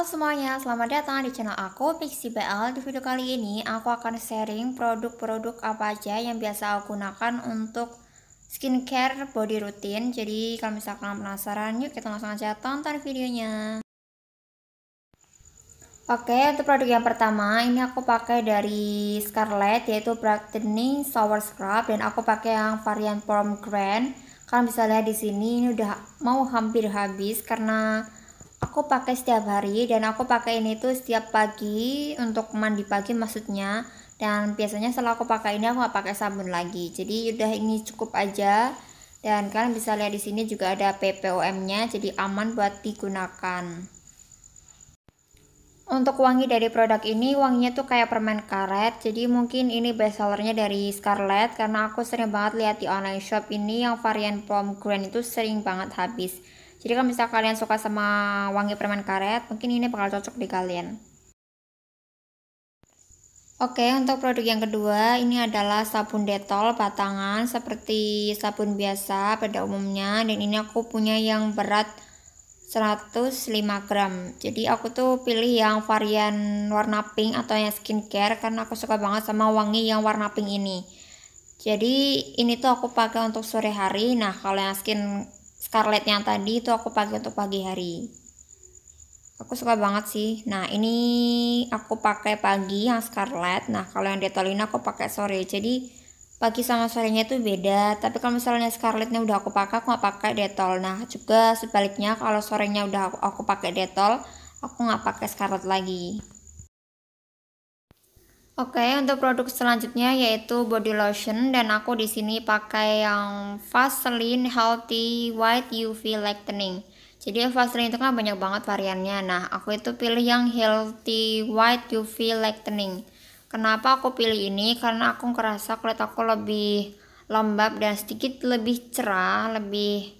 Halo semuanya, selamat datang di channel aku Pixie BL. Di video kali ini aku akan sharing produk-produk apa aja yang biasa aku gunakan untuk skincare body routine. Jadi kalau misalkan penasaran, yuk kita langsung aja tonton videonya. Oke, untuk produk yang pertama ini aku pakai dari Scarlett yaitu Brightening Shower Scrub dan aku pakai yang varian Pomegranate. Kalian bisa lihat di sini ini udah mau hampir habis karena aku pakai setiap hari dan aku pakai ini tuh setiap pagi untuk mandi pagi maksudnya. Dan biasanya setelah aku pakai ini aku nggak pakai sabun lagi. Jadi udah ini cukup aja. Dan kalian bisa lihat di sini juga ada PPOM nya jadi aman buat digunakan. Untuk wangi dari produk ini wanginya tuh kayak permen karet. Jadi mungkin ini best sellernya dari Scarlett karena aku sering banget lihat di online shop ini yang varian pomegranate itu sering banget habis jadi kalau misalnya kalian suka sama wangi permen karet, mungkin ini bakal cocok di kalian. Oke, untuk produk yang kedua, ini adalah sabun detol batangan seperti sabun biasa pada umumnya. Dan ini aku punya yang berat 105 gram. Jadi aku tuh pilih yang varian warna pink atau yang skincare karena aku suka banget sama wangi yang warna pink ini. Jadi ini tuh aku pakai untuk sore hari. Nah, kalau yang skin Scarlett yang tadi itu aku pakai untuk pagi hari. Aku suka banget sih. Nah ini aku pakai pagi yang Scarlett. Nah kalau yang Detol ini aku pakai sore. Jadi pagi sama sorenya itu beda. Tapi kalau misalnya Scarlettnya udah aku pakai aku nggak pakai Detol nah juga sebaliknya kalau sorenya udah aku, aku pakai Detol aku nggak pakai Scarlett lagi Oke, untuk produk selanjutnya yaitu body lotion dan aku di sini pakai yang Vaseline Healthy White UV Lightening. Jadi Vaseline itu kan banyak banget variannya. Nah, aku itu pilih yang Healthy White UV Lightening. Kenapa aku pilih ini? Karena aku ngerasa kulit aku lebih lembab dan sedikit lebih cerah, lebih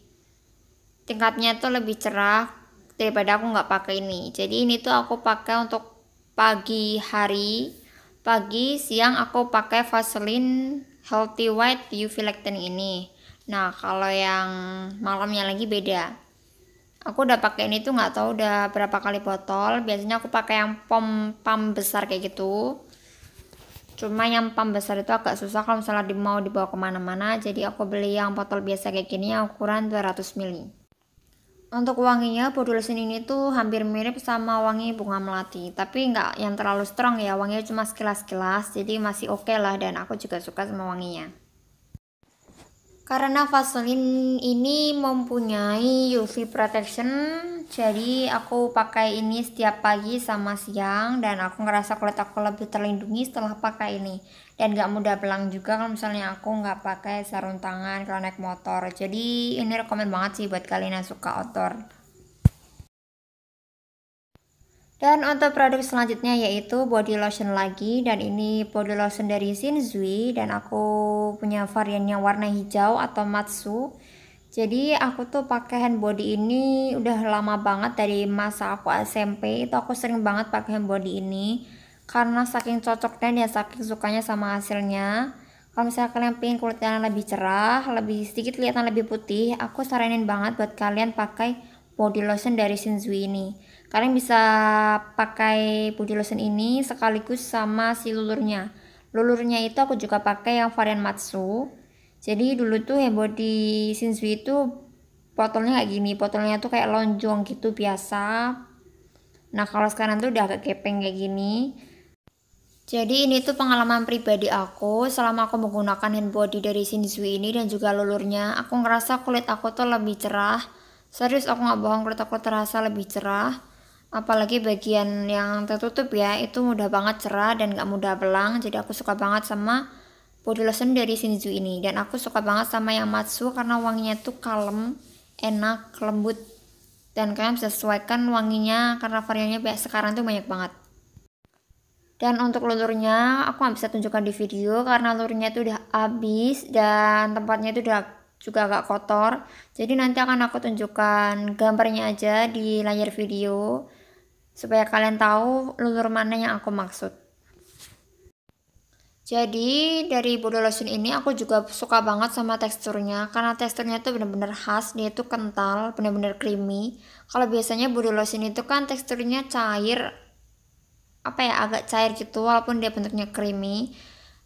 tingkatnya tuh lebih cerah daripada aku nggak pakai ini. Jadi ini tuh aku pakai untuk pagi hari Pagi, siang aku pakai Vaseline Healthy White UV Lectin ini. Nah, kalau yang malamnya lagi beda. Aku udah pakai ini tuh nggak tahu udah berapa kali botol. Biasanya aku pakai yang pom pam besar kayak gitu. Cuma yang pam besar itu agak susah kalau misalnya mau dibawa ke mana-mana. Jadi aku beli yang botol biasa kayak gini yang ukuran 200 ml. Untuk wanginya lotion ini tuh hampir mirip sama wangi bunga melati, tapi nggak yang terlalu strong ya, wanginya cuma sekilas-sekilas, jadi masih oke okay lah dan aku juga suka sama wanginya. Karena Vaseline ini mempunyai UV protection, jadi aku pakai ini setiap pagi sama siang dan aku ngerasa kulit aku lebih terlindungi setelah pakai ini. Dan gak mudah belang juga kalau misalnya aku nggak pakai sarung tangan kalau naik motor. Jadi ini rekomend banget sih buat kalian yang suka outdoor. Dan untuk produk selanjutnya yaitu body lotion lagi dan ini body lotion dari Shinzui dan aku punya variannya warna hijau atau matsu. Jadi aku tuh pakai hand body ini udah lama banget dari masa aku SMP itu aku sering banget pakai hand body ini karena saking cocoknya dan saking sukanya sama hasilnya. Kalau misalnya kalian pengen kulit lebih cerah, lebih sedikit kelihatan lebih putih, aku saranin banget buat kalian pakai body lotion dari Shinzui ini. Kalian bisa pakai body lotion ini sekaligus sama si lulurnya. Lulurnya itu aku juga pakai yang varian Matsu. Jadi dulu tuh ya body Shinzui itu botolnya kayak gini botolnya tuh kayak lonjong gitu biasa. Nah kalau sekarang tuh udah agak kepeng kayak gini jadi ini tuh pengalaman pribadi aku selama aku menggunakan hand body dari Shinzui ini dan juga lulurnya aku ngerasa kulit aku tuh lebih cerah. Serius aku nggak bohong kulit aku terasa lebih cerah. Apalagi bagian yang tertutup ya itu mudah banget cerah dan gak mudah belang. Jadi aku suka banget sama body lotion dari Shinju ini. Dan aku suka banget sama yang Matsu karena wanginya tuh kalem enak lembut. Dan kalian bisa sesuaikan wanginya karena variannya sekarang tuh banyak banget dan untuk lulurnya aku nggak bisa tunjukkan di video karena lulurnya tuh udah habis dan tempatnya itu udah juga agak kotor jadi nanti akan aku tunjukkan gambarnya aja di layar video supaya kalian tahu lulur mana yang aku maksud. jadi dari body lotion ini aku juga suka banget sama teksturnya karena teksturnya tuh bener-bener khas dia tuh kental bener-bener creamy kalau biasanya body lotion itu kan teksturnya cair apa ya agak cair gitu walaupun dia bentuknya creamy.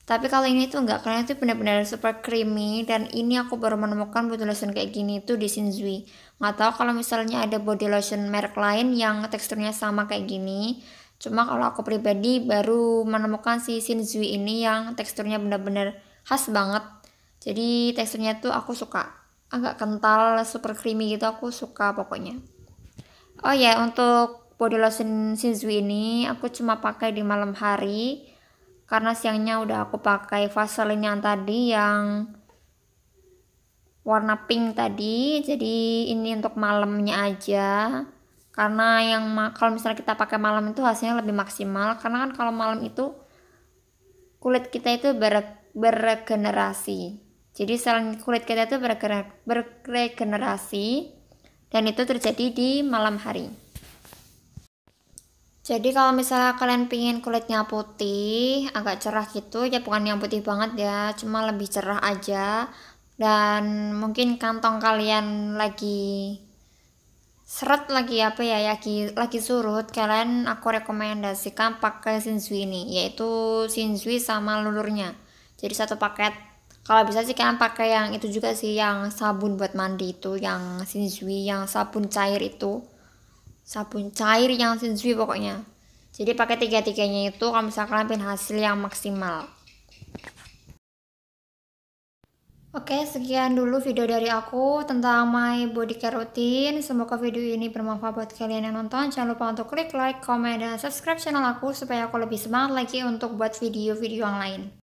Tapi kalau ini tuh enggak karena itu benar-benar super creamy dan ini aku baru menemukan body lotion kayak gini tuh di Shinzui. Nggak tahu kalau misalnya ada body lotion merek lain yang teksturnya sama kayak gini. Cuma kalau aku pribadi baru menemukan si Shinzui ini yang teksturnya benar-benar khas banget. Jadi teksturnya tuh aku suka. Agak kental super creamy gitu aku suka pokoknya. Oh ya untuk lotion Shinzui ini aku cuma pakai di malam hari. Karena siangnya udah aku pakai vaseline yang tadi yang warna pink tadi. Jadi ini untuk malamnya aja. Karena yang kalau misalnya kita pakai malam itu hasilnya lebih maksimal. Karena kan kalau malam itu kulit kita itu ber, beregenerasi. Jadi sel kulit kita itu beregenerasi dan itu terjadi di malam hari jadi kalau misalnya kalian pingin kulitnya putih, agak cerah gitu, ya bukan yang putih banget ya, cuma lebih cerah aja. Dan mungkin kantong kalian lagi seret lagi apa ya, lagi lagi surut, kalian aku rekomendasikan pakai Shinzui ini, yaitu Shinzui sama lulurnya. Jadi satu paket. Kalau bisa sih kalian pakai yang itu juga sih, yang sabun buat mandi itu, yang Shinzui, yang sabun cair itu sabun cair yang sensui pokoknya jadi pakai tiga-tiganya itu kalau misalkan kalian hasil yang maksimal Oke, sekian dulu video dari aku tentang my body care routine. Semoga video ini bermanfaat buat kalian yang nonton. Jangan lupa untuk klik like, comment, dan subscribe channel aku supaya aku lebih semangat lagi untuk buat video-video yang lain.